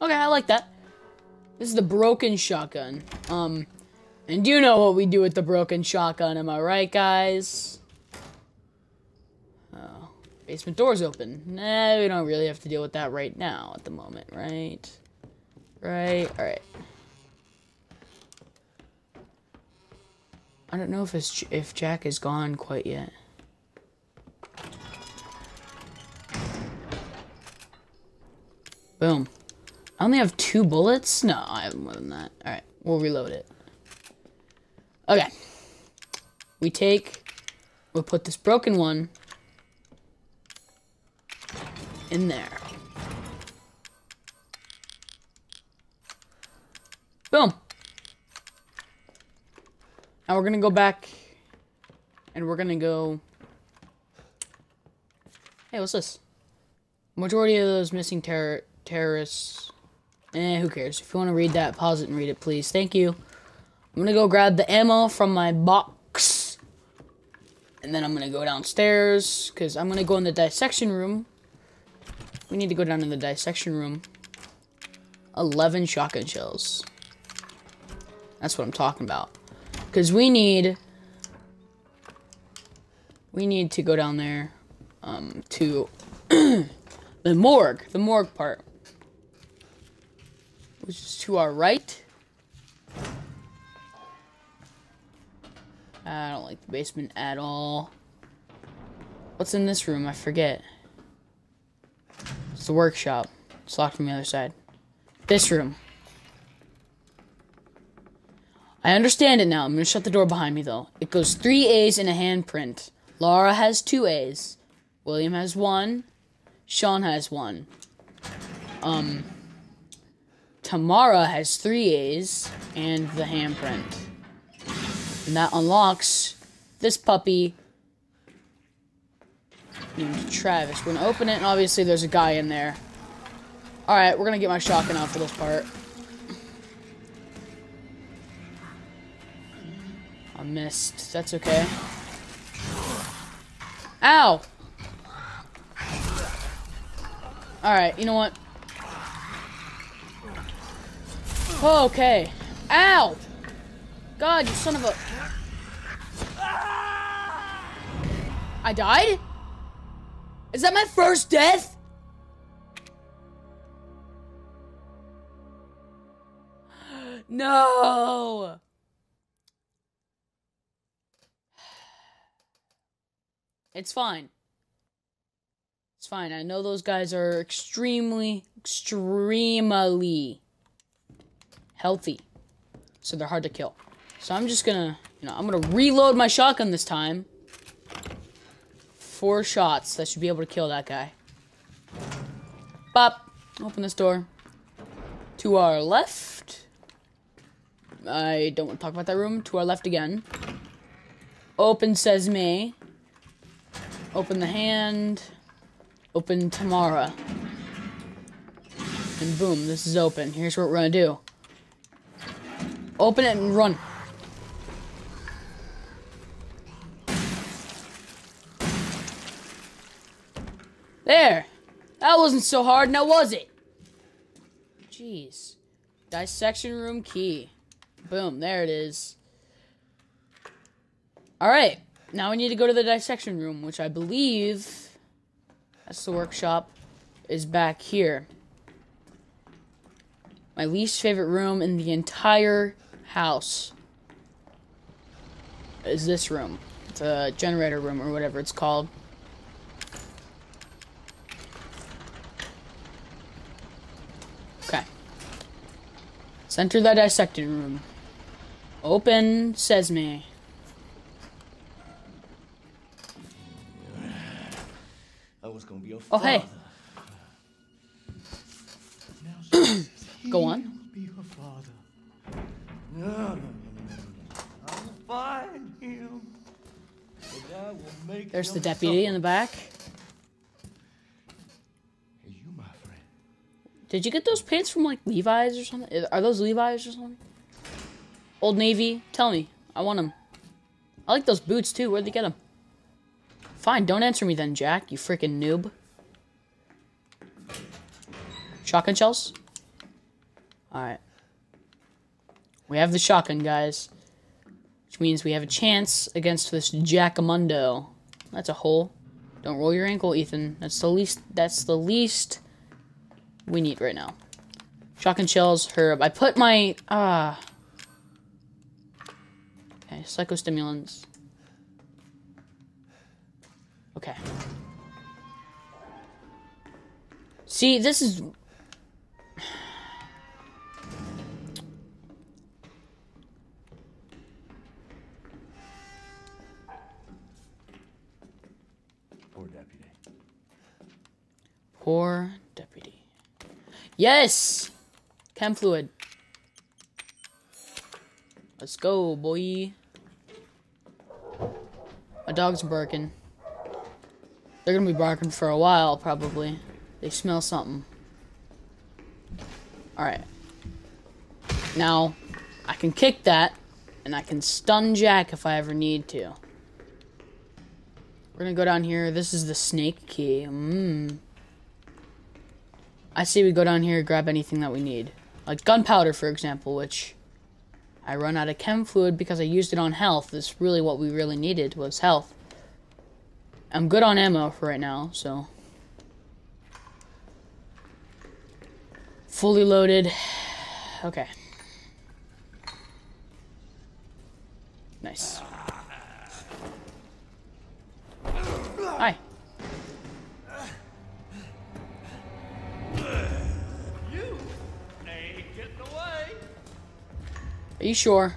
Okay, I like that. This is the broken shotgun. Um, and you know what we do with the broken shotgun, am I right, guys? Oh, basement door's open. Nah, we don't really have to deal with that right now at the moment, right? Right, alright. I don't know if it's, if Jack is gone quite yet. Boom. I only have two bullets? No, I have more than that. Alright, we'll reload it. Okay. We take, we'll put this broken one in there. Boom. Now we're gonna go back and we're gonna go. Hey, what's this? Majority of those missing terror terrorists. Eh, who cares? If you want to read that, pause it and read it, please. Thank you. I'm gonna go grab the ammo from my box. And then I'm gonna go downstairs, because I'm gonna go in the dissection room. We need to go down in the dissection room. 11 shotgun shells. That's what I'm talking about. Because we need... We need to go down there um, to the morgue. The morgue part. Which is to our right. I don't like the basement at all. What's in this room? I forget. It's the workshop. It's locked from the other side. This room. I understand it now. I'm going to shut the door behind me, though. It goes three A's in a handprint. Laura has two A's. William has one. Sean has one. Um, Tamara has three A's and the handprint. And that unlocks this puppy named Travis. We're gonna open it, and obviously there's a guy in there. Alright, we're gonna get my shotgun out for this part. I missed. That's okay. Ow! Alright, you know what? Okay. Ow! God, you son of a... I died? Is that my first death? No! It's fine. It's fine. I know those guys are extremely, extremely healthy. So they're hard to kill. So I'm just gonna, you know, I'm gonna reload my shotgun this time. Four shots. That should be able to kill that guy. Bop. Open this door. To our left. I don't want to talk about that room. To our left again. Open says sesame. Open the hand. Open Tamara. And boom, this is open. Here's what we're gonna do. Open it and run. There! That wasn't so hard, now was it? Jeez. Dissection room key. Boom, there it is. Alright, now we need to go to the dissection room, which I believe... That's the workshop. Is back here. My least favorite room in the entire house is this room. It's a generator room or whatever it's called. Okay. Let's enter the dissecting room. Open sesame. I was gonna be your Oh, hey. father. Now she Go on. No, no, no, no, no. I will find him. And I will make There's the deputy in the back. Hey, you, my friend. Did you get those pants from like Levi's or something? Are those Levi's or something? Old Navy? Tell me. I want them. I like those boots too. Where'd they get them? Fine, don't answer me then, Jack, you freaking noob. Shotgun shells? Alright. We have the shotgun, guys. Which means we have a chance against this Jackamundo. That's a hole. Don't roll your ankle, Ethan. That's the least that's the least we need right now. Shotgun shells, herb. I put my ah Okay, psychostimulants. Okay. See, this is Poor deputy. Poor deputy. Yes! Chem fluid. Let's go, boy. My dog's barking. They're gonna be barking for a while, probably. They smell something. Alright. Now, I can kick that, and I can stun Jack if I ever need to. We're gonna go down here. This is the snake key. Mmm. I see we go down here grab anything that we need. Like gunpowder, for example, which I run out of chem fluid because I used it on health. That's really what we really needed was health. I'm good on ammo for right now, so. Fully loaded. Okay. Nice. Hi. You ain't getting away. Are you sure?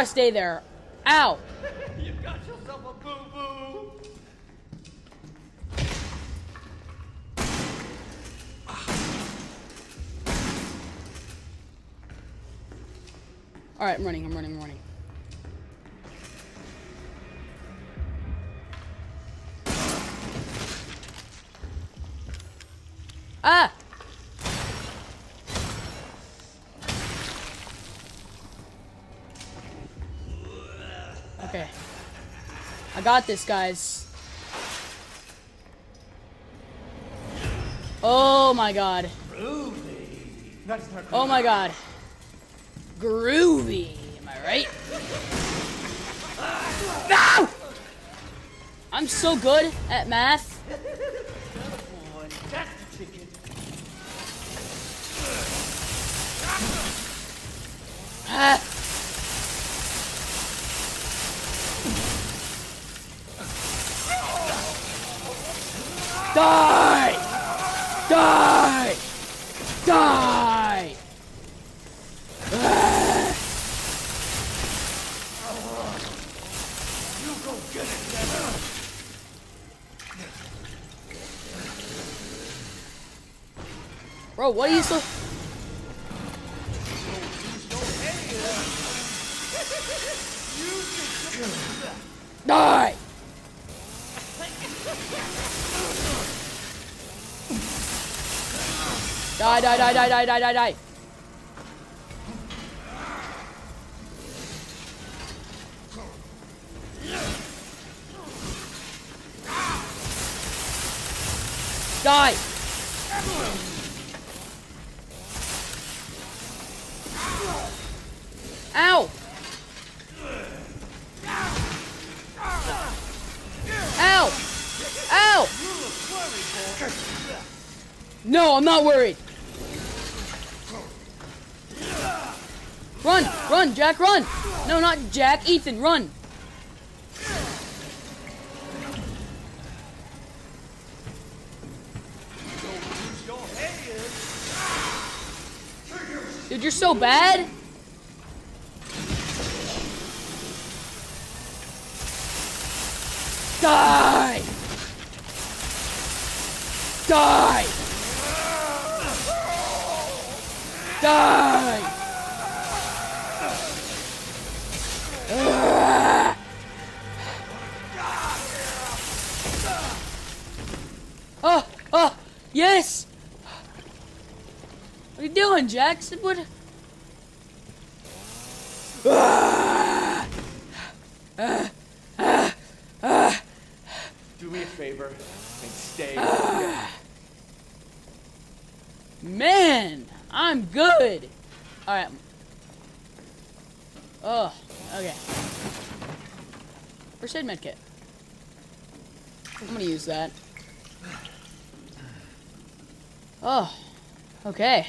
Pressed A there. Ow! You got yourself a boo-boo. Alright, I'm running, I'm running, I'm running. Got this, guys. Oh my god. Oh my god. Groovy. Am I right? No! I'm so good at math. Ah. Die! Die! Die! Ah. You go get it, Denver. Bro, what are you so... Die! Die, die, die, die, die, die, die, die. Die! Ow! Ow! Ow! No, I'm not worried. Run! Run, Jack, run! No, not Jack, Ethan, run! Dude, you're so bad. Die! Die! Die! Oh, oh, yes! What are you doing, Jackson? What? Do me a favor and stay. Man, I'm good. All right. Oh, okay. First aid medkit. I'm gonna use that. Oh, okay.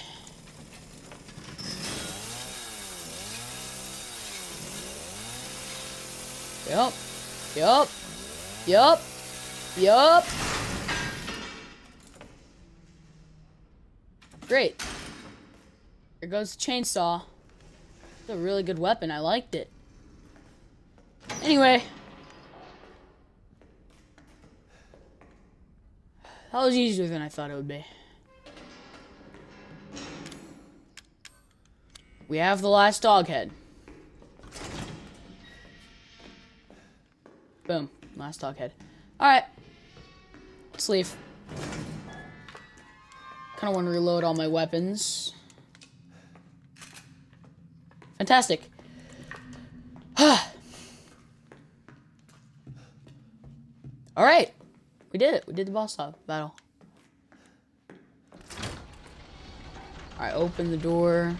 Yup. Yup. Yup. Yup. Great. Here goes the chainsaw. It's a really good weapon. I liked it. Anyway. That was easier than I thought it would be. We have the last dog head. Boom. Last dog head. Alright. Let's leave. Kind of want to reload all my weapons. Fantastic. Alright. We did it. We did the boss battle. Alright, open the door.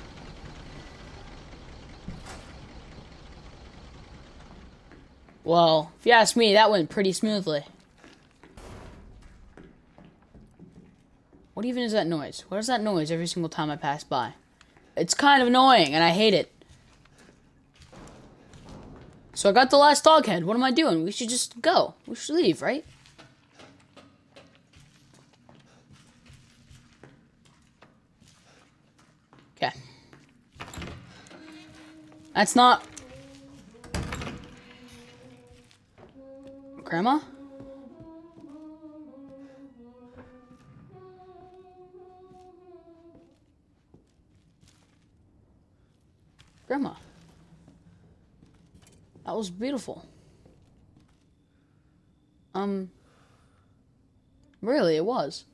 Well, if you ask me, that went pretty smoothly. What even is that noise? What is that noise every single time I pass by? It's kind of annoying, and I hate it. So I got the last dog head. What am I doing? We should just go. We should leave, right? Okay. That's not... Grandma? Grandma. That was beautiful. Um, really, it was.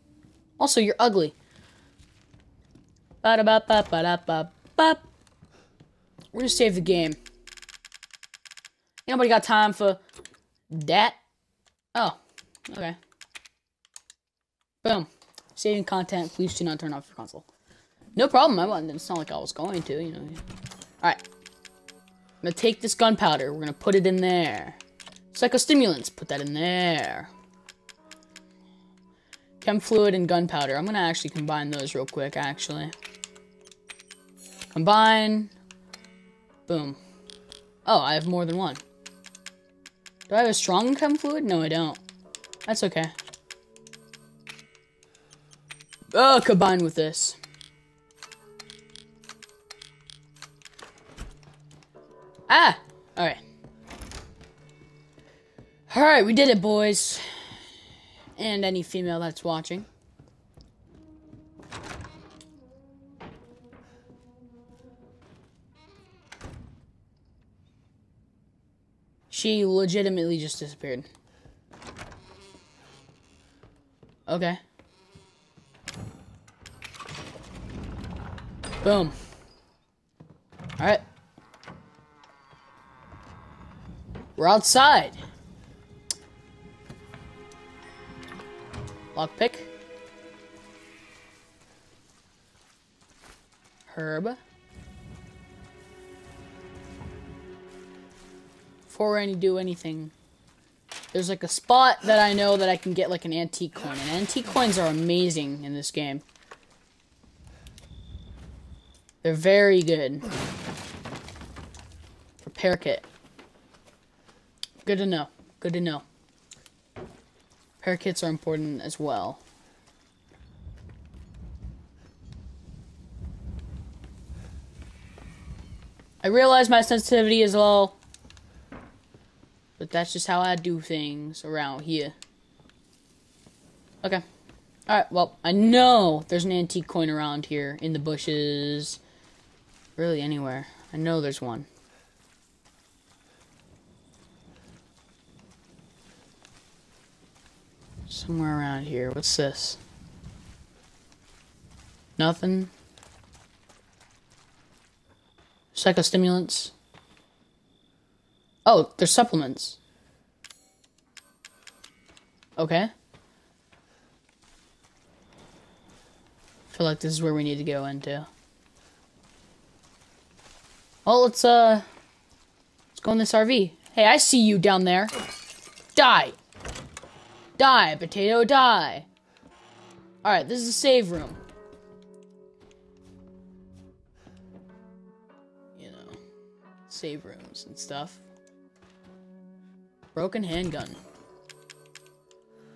Also, you're ugly. Ba da ba ba ba da ba ba. We're gonna save the game. Nobody got time for that. Oh, okay. Boom. Saving content. Please do not turn off your console. No problem. I wasn't. It's not like I was going to. You know. Alright. I'm gonna take this gunpowder. We're gonna put it in there. Psychostimulants. Put that in there. Chem fluid and gunpowder. I'm gonna actually combine those real quick, actually. Combine. Boom. Oh, I have more than one. Do I have a strong chem fluid? No, I don't. That's okay. Oh, combine with this. Ah! Alright. Alright, we did it, boys. And any female that's watching. She legitimately just disappeared. Okay. Boom. Alright. We're outside. Lockpick. Herb. Before I do anything, there's like a spot that I know that I can get like an antique coin. And antique coins are amazing in this game. They're very good. Repair kit. Good to know. Good to know. Repair kits are important as well. I realize my sensitivity is low. But that's just how I do things around here. Okay. Alright, well, I know there's an antique coin around here in the bushes. Really, anywhere. I know there's one. Somewhere around here. What's this? Nothing. Psychostimulants. Oh, they're supplements. Okay. feel like this is where we need to go into. Well, let's, uh... Let's go in this RV. Hey, I see you down there. Die! Die, potato, die! Alright, this is a save room. You know, save rooms and stuff. Broken handgun.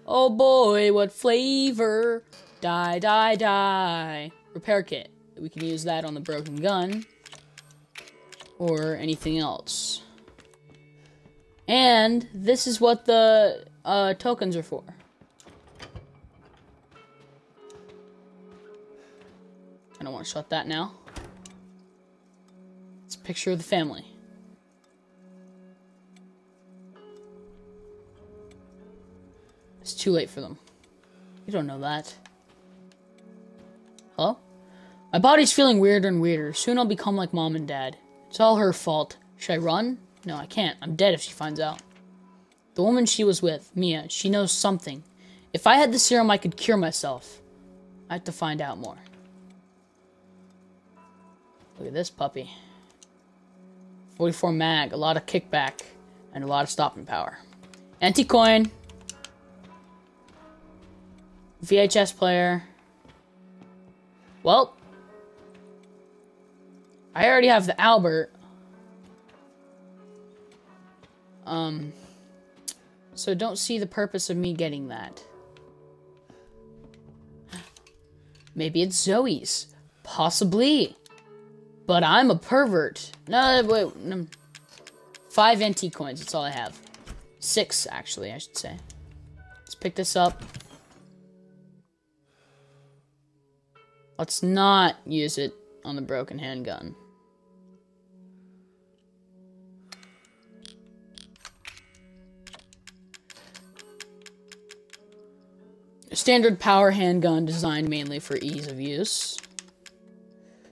Oh boy, what flavor! Die, die, die. Repair kit. We can use that on the broken gun. Or anything else. And this is what the uh, tokens are for. I don't want to shut that now. It's a picture of the family. It's too late for them. You don't know that. Hello? My body's feeling weirder and weirder. Soon I'll become like mom and dad. It's all her fault. Should I run? No, I can't. I'm dead if she finds out. The woman she was with, Mia, she knows something. If I had the serum, I could cure myself. I have to find out more. Look at this puppy. 44 mag, a lot of kickback, and a lot of stopping power. Anti-coin. VHS player. Well, I already have the Albert. Um, so don't see the purpose of me getting that. Maybe it's Zoe's. Possibly. But I'm a pervert. No, wait. No. Five antique coins. That's all I have. Six, actually, I should say. Let's pick this up. Let's not use it on the broken handgun. Standard power handgun designed mainly for ease of use.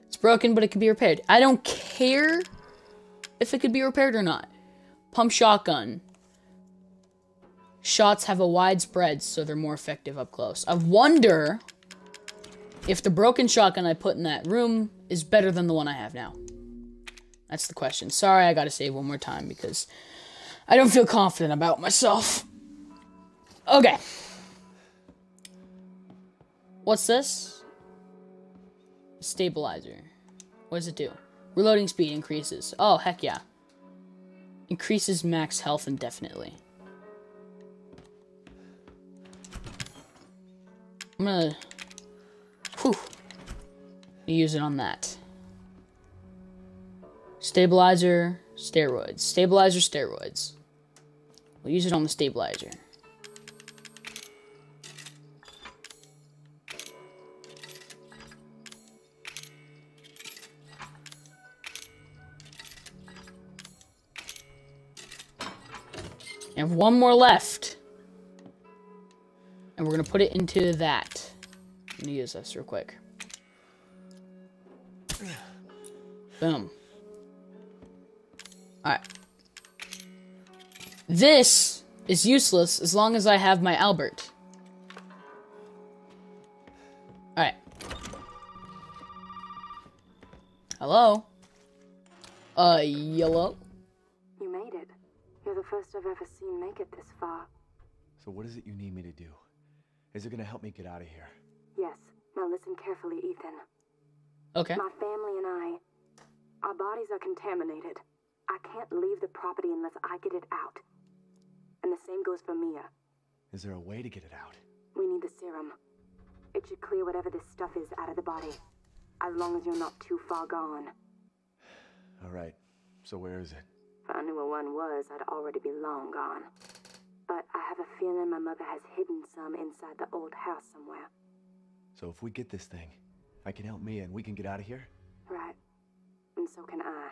It's broken, but it can be repaired. I don't care if it could be repaired or not. Pump shotgun. Shots have a wide spread, so they're more effective up close. I wonder if the broken shotgun I put in that room is better than the one I have now. That's the question. Sorry, I gotta say one more time because I don't feel confident about myself. Okay. What's this? Stabilizer. What does it do? Reloading speed increases. Oh, heck yeah. Increases max health indefinitely. I'm gonna Whew. Use it on that. Stabilizer, steroids. Stabilizer, steroids. We'll use it on the stabilizer. And one more left. And we're going to put it into that. Let me use this real quick. Boom. Alright. This is useless as long as I have my Albert. Alright. Hello? Uh, yellow? First I've ever seen make it this far. So what is it you need me to do? Is it gonna help me get out of here? Yes. Now listen carefully, Ethan. Okay. My family and I, our bodies are contaminated. I can't leave the property unless I get it out. And the same goes for Mia. Is there a way to get it out? We need the serum. It should clear whatever this stuff is out of the body. As long as you're not too far gone. Alright. So where is it? If I knew where one was, I'd already be long gone. But I have a feeling my mother has hidden some inside the old house somewhere. So if we get this thing, I can help Mia and we can get out of here? Right. And so can I.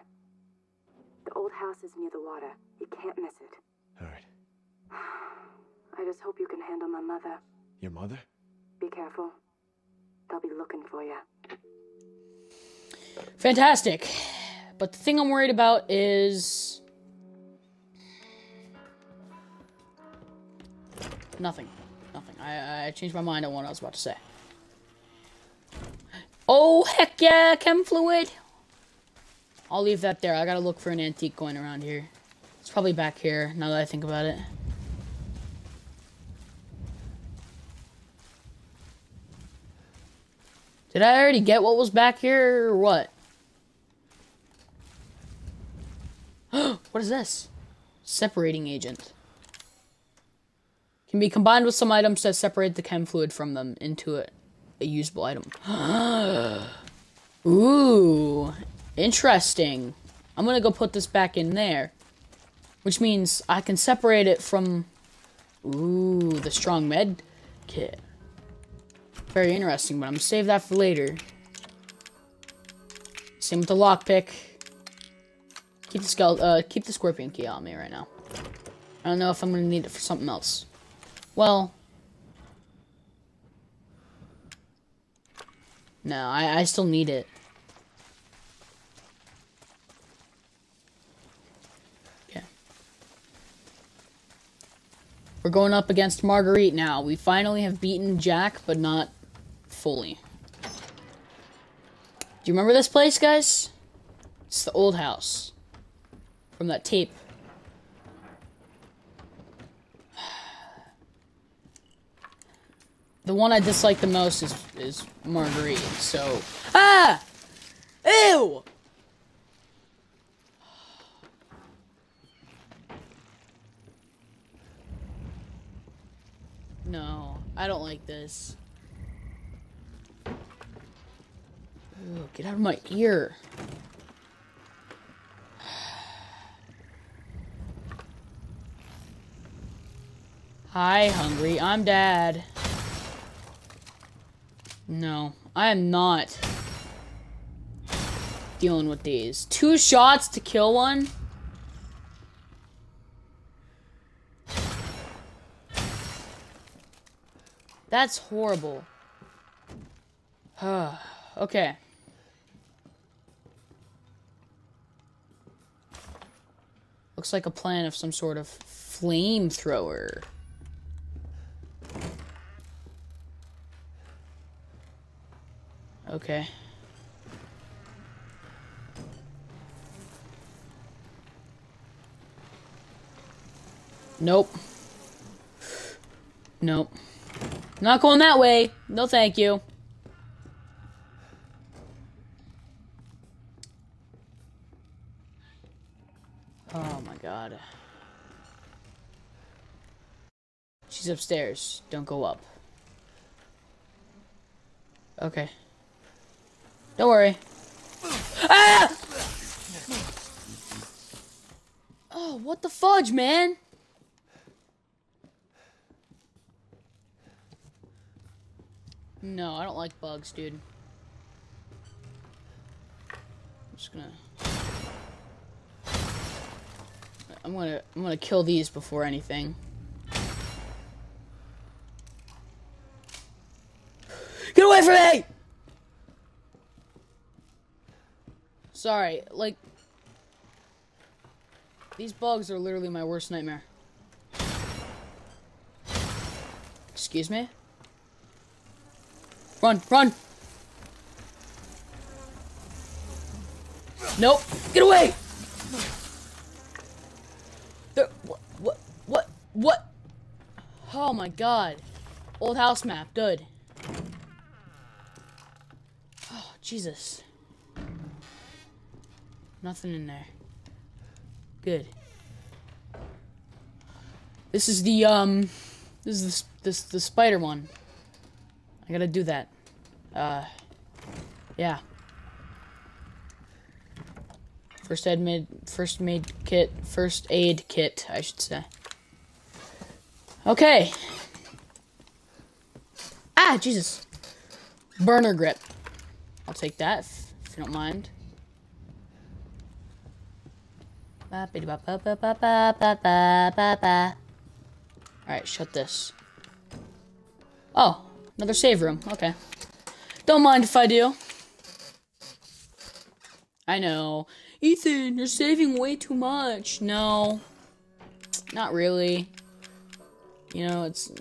The old house is near the water. You can't miss it. Alright. I just hope you can handle my mother. Your mother? Be careful. They'll be looking for you. Fantastic. But the thing I'm worried about is. Nothing. Nothing. I, I changed my mind on what I was about to say. Oh, heck yeah, chem fluid! I'll leave that there. I gotta look for an antique coin around here. It's probably back here, now that I think about it. Did I already get what was back here, or what? what is this? Separating agent. Can be combined with some items to separate the chem fluid from them into a, a usable item. Ooh, interesting. I'm gonna go put this back in there. Which means I can separate it from... Ooh, the strong med kit. Very interesting, but I'm gonna save that for later. Same with the lockpick. Keep the skeleton, uh, keep the scorpion key on me right now. I don't know if I'm gonna need it for something else. Well, no, I, I still need it. Okay. We're going up against Marguerite now. We finally have beaten Jack, but not fully. Do you remember this place, guys? It's the old house. From that tape. One I dislike the most is is Marguerite, so Ah! Ew! No, I don't like this. Ew, get out of my ear. Hi, hungry. I'm dad. No, I am not dealing with these. Two shots to kill one? That's horrible. okay. Looks like a plan of some sort of flamethrower. Okay. Nope. Nope. Not going that way. No thank you. Oh my god. She's upstairs. Don't go up. Okay. Don't worry. Ah! Oh, what the fudge, man? No, I don't like bugs, dude. I'm just gonna... I'm gonna I'm gonna kill these before anything. Get away from me! Sorry, like these bugs are literally my worst nightmare. Excuse me? Run, run! Nope! Get away! There, what, what, what, what? Oh my god. Old house map, good. Oh, Jesus. Nothing in there. Good. This is the, um, this is the, this, the spider one. I gotta do that. Uh, yeah. First aid mid, first made kit, first aid kit, I should say. Okay. Ah, Jesus. Burner grip. I'll take that, if you don't mind. Alright, shut this. Oh, another save room. Okay. Don't mind if I do. I know. Ethan, you're saving way too much. No. Not really. You know, it's...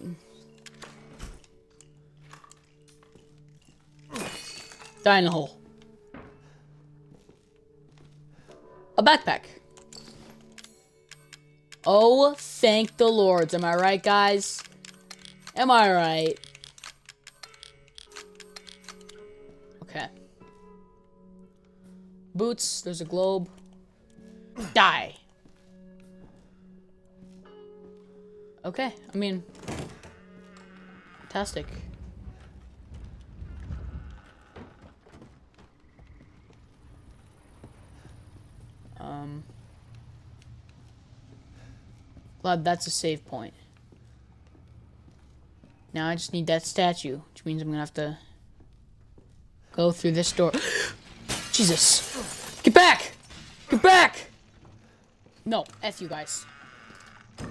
Die in the hole. A backpack. Oh, thank the lords. Am I right, guys? Am I right? Okay. Boots. There's a globe. Die. Okay. I mean, fantastic. Um, that's a save point. Now I just need that statue, which means I'm gonna have to go through this door. Jesus! Get back! Get back! No, F you guys. Oh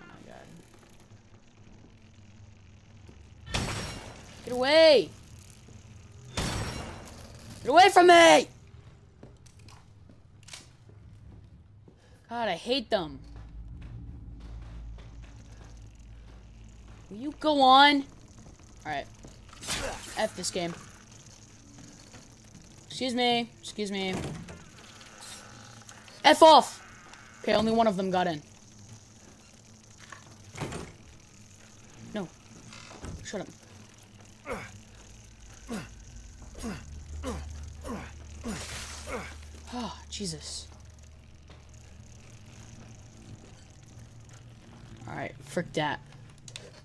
my god. Get away! Get away from me! God, I hate them. Will you go on? Alright. F this game. Excuse me. Excuse me. F off! Okay, only one of them got in. No. Shut up. Oh, Jesus. Alright, frick that.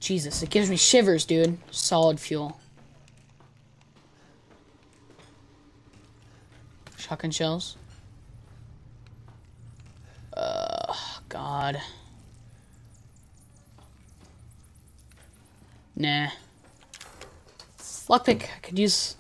Jesus, it gives me shivers, dude. Solid fuel. Shotgun shells. Uh, God. Nah. Lockpick. I could use.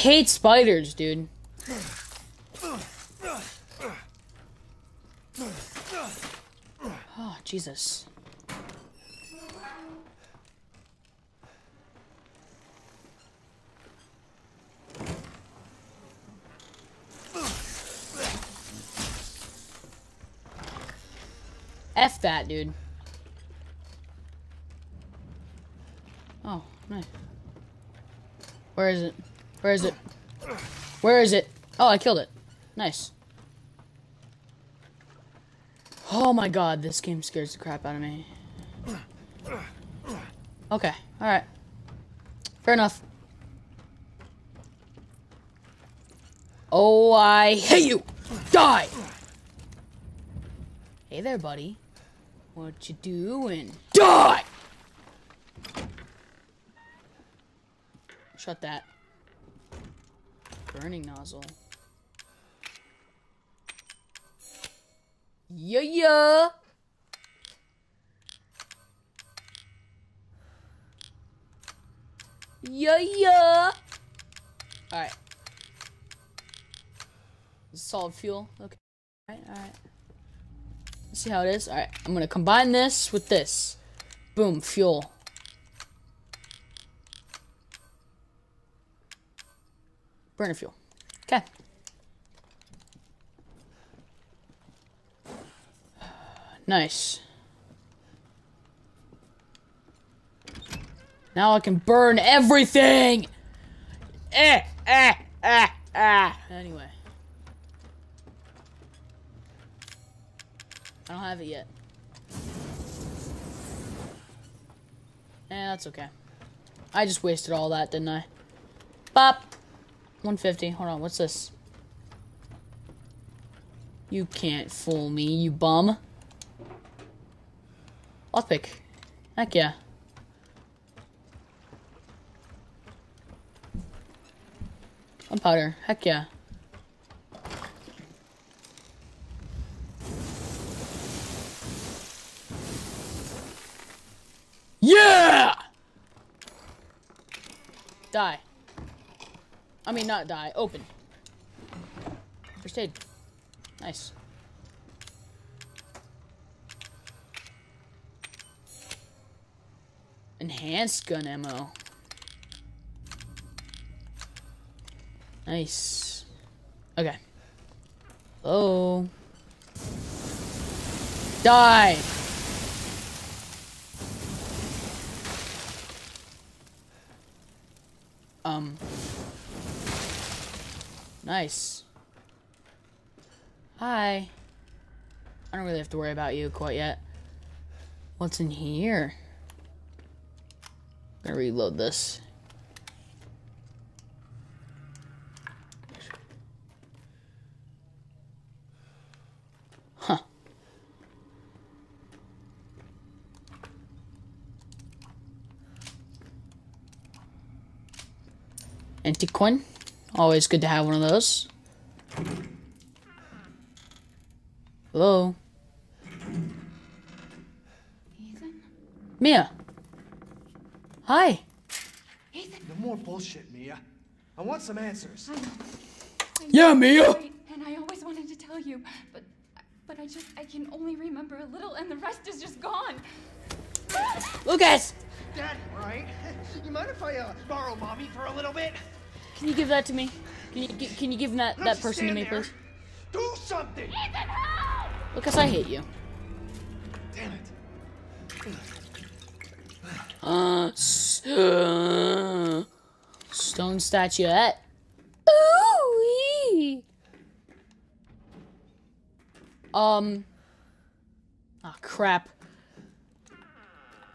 Hate spiders, dude. Oh, Jesus. F that, dude. Oh, nice. Where is it? Where is it? Where is it? Oh, I killed it. Nice. Oh my god, this game scares the crap out of me. Okay, alright. Fair enough. Oh, I hate you! Die! Hey there, buddy. What you doing? Die! Shut that. Burning nozzle. Yeah, yeah. Yeah, yeah. Alright. Solid fuel. Okay. Alright, alright. Let's see how it is. Alright, I'm gonna combine this with this. Boom, fuel. Burner fuel. Okay. Nice. Now I can burn everything! Eh, eh, eh, ah. Anyway. I don't have it yet. Eh, that's okay. I just wasted all that, didn't I? Bop! 150. Hold on, what's this? You can't fool me, you bum. Lockpick. Heck yeah. Gunpowder. Heck yeah. Yeah! Die. I mean, not die. Open. First aid. Nice. Enhanced gun ammo. Nice. Okay. Oh. Die! Um. Nice. Hi. I don't really have to worry about you quite yet. What's in here? I'm gonna reload this. Huh. Antique coin. Always good to have one of those. Hello? Ethan? Mia. Hi. Ethan! No more bullshit, Mia. I want some answers. I know. I know Yeah, Mia. great, And I always wanted to tell you, but but I just I can only remember a little and the rest is just gone. Lucas! Dad, right? You mind if I uh, borrow mommy for a little bit? Can you give that to me? Can you can you give that Don't that person to me, there. please? Do something! Lucas, I hate you. Damn it. Uh, s- uh stone statuette. Ooh. Um. Ah, crap.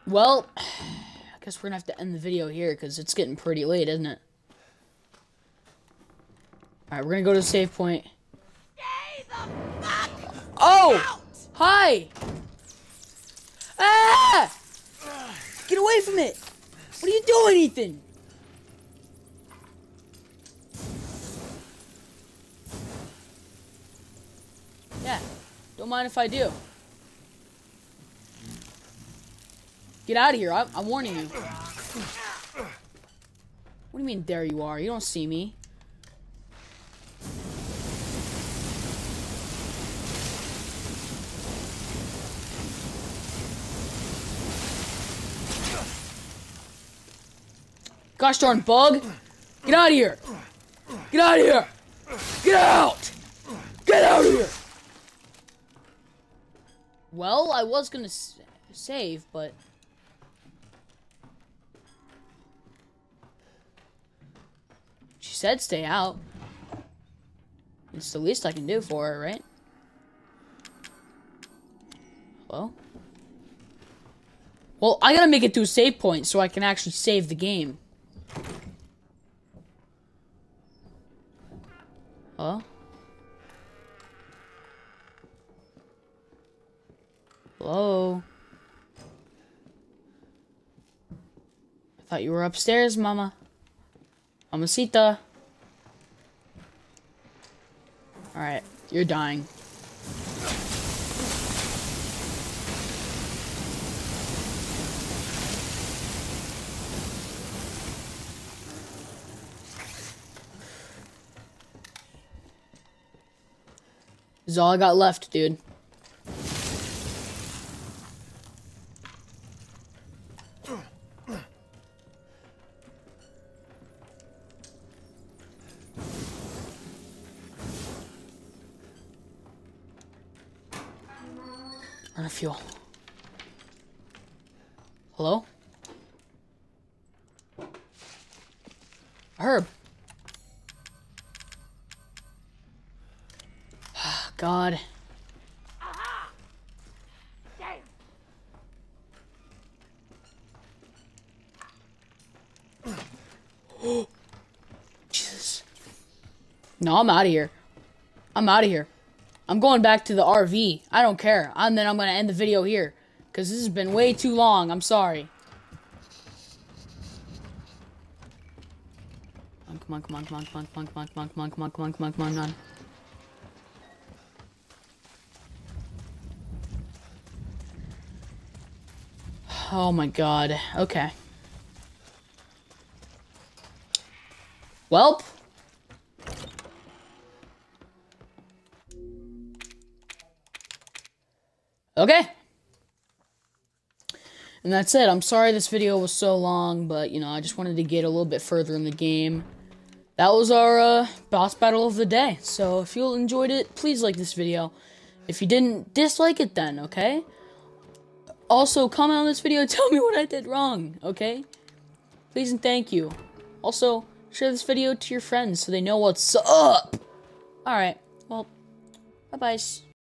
Well, I guess we're gonna have to end the video here because it's getting pretty late, isn't it? All right, we're gonna go to the save point. Oh! Hi! Ah! Get away from it! What are you doing, Ethan? Yeah, don't mind if I do. Get out of here, I I'm warning you. What do you mean, there you are? You don't see me. Gosh darn bug! Get out of here! Get out of here! Get out! Get out of here! Well, I was gonna save, but she said stay out. It's the least I can do for her, right? Hello? Well, I gotta make it to a save point so I can actually save the game. Hello? Hello? I thought you were upstairs, Mama. Mamacita. Alright, you're dying. This is all I got left, dude. No, I'm out of here. I'm out of here. I'm going back to the RV. I don't care. And then I'm going to end the video here. Because this has been way too long. I'm sorry. Come on, come on, come on, come on, come on, come on, come on, come on, come on, come on, come on, come on, come on. Oh my god. Okay. Welp. Okay. And that's it. I'm sorry this video was so long, but, you know, I just wanted to get a little bit further in the game. That was our uh, boss battle of the day. So if you enjoyed it, please like this video. If you didn't, dislike it then, okay? Also, comment on this video and tell me what I did wrong, okay? Please and thank you. Also, share this video to your friends so they know what's up. Alright, well, bye-bye.